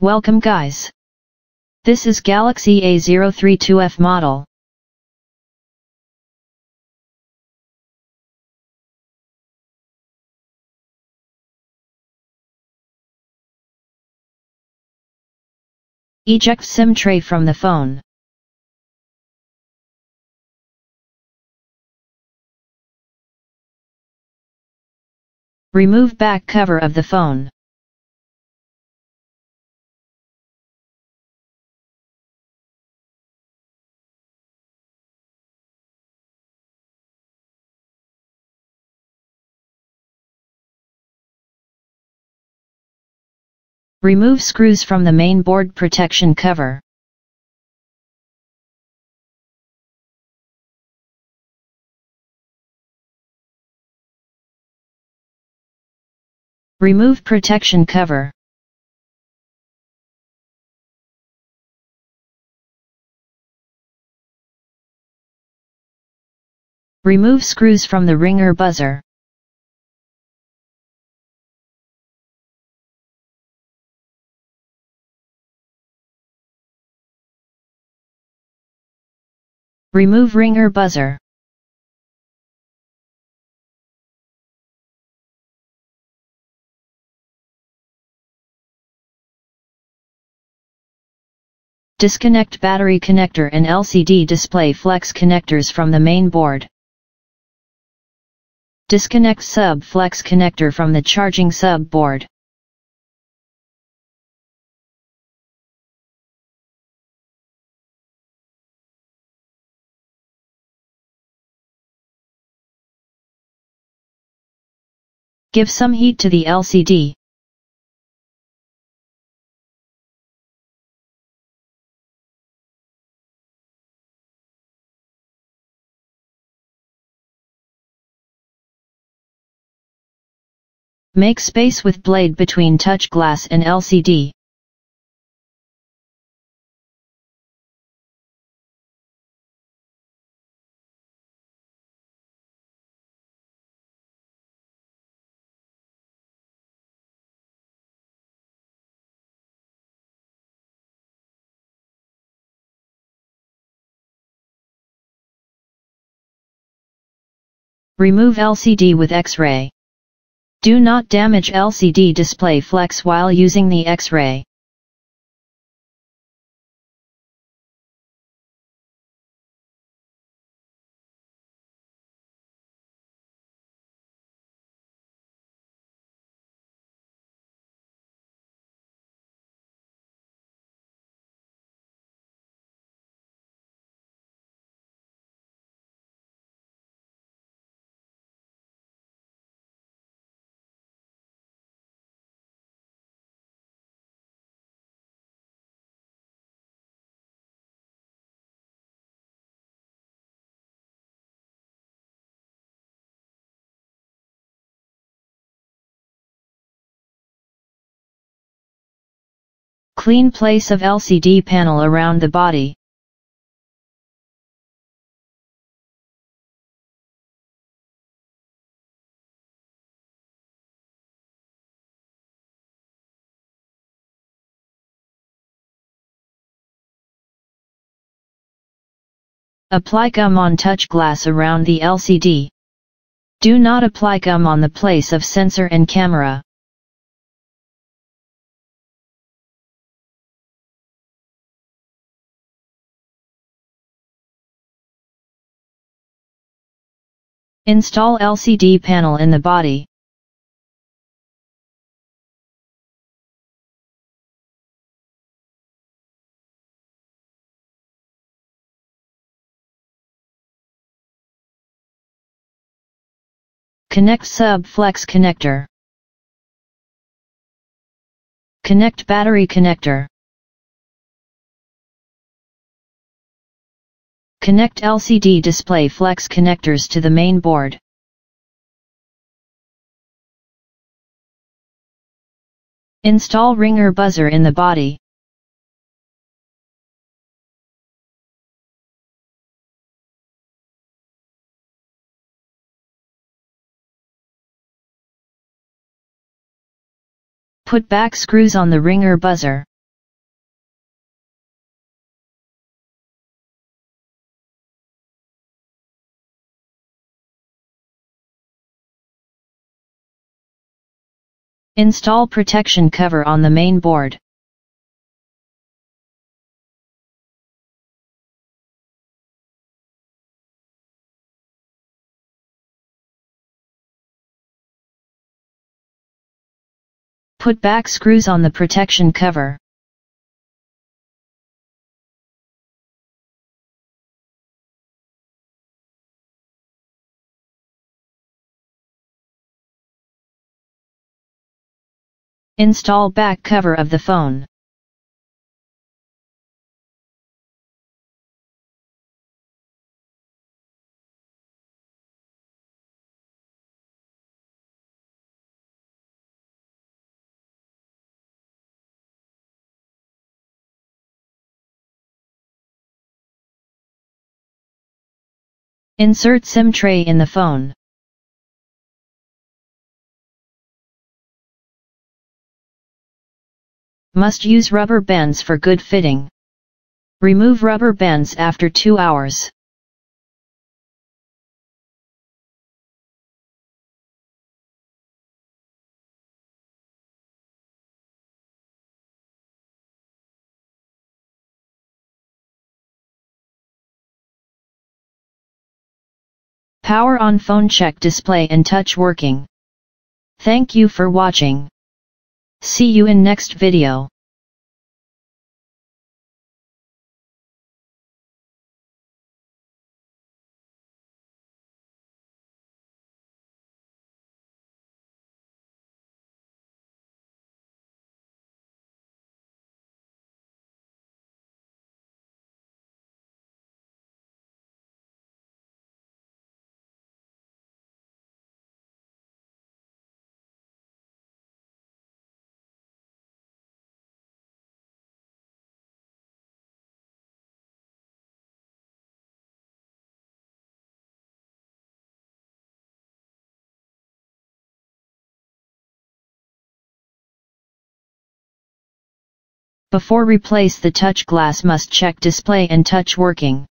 Welcome guys. This is Galaxy A032F model. Eject SIM tray from the phone. Remove back cover of the phone. Remove screws from the main board protection cover. Remove protection cover. Remove screws from the ringer buzzer. Remove ringer buzzer. Disconnect battery connector and LCD display flex connectors from the main board. Disconnect sub flex connector from the charging sub board. Give some heat to the LCD. Make space with blade between touch glass and LCD. Remove LCD with X-ray. Do not damage LCD display flex while using the X-ray. Clean place of LCD panel around the body. Apply gum on touch glass around the LCD. Do not apply gum on the place of sensor and camera. Install LCD panel in the body. Connect sub flex connector. Connect battery connector. Connect LCD display flex connectors to the main board. Install ringer buzzer in the body. Put back screws on the ringer buzzer. Install protection cover on the main board. Put back screws on the protection cover. Install back cover of the phone. Insert SIM tray in the phone. Must use rubber bands for good fitting. Remove rubber bands after 2 hours. Power on phone check display and touch working. Thank you for watching. See you in next video. Before replace the touch glass must check display and touch working.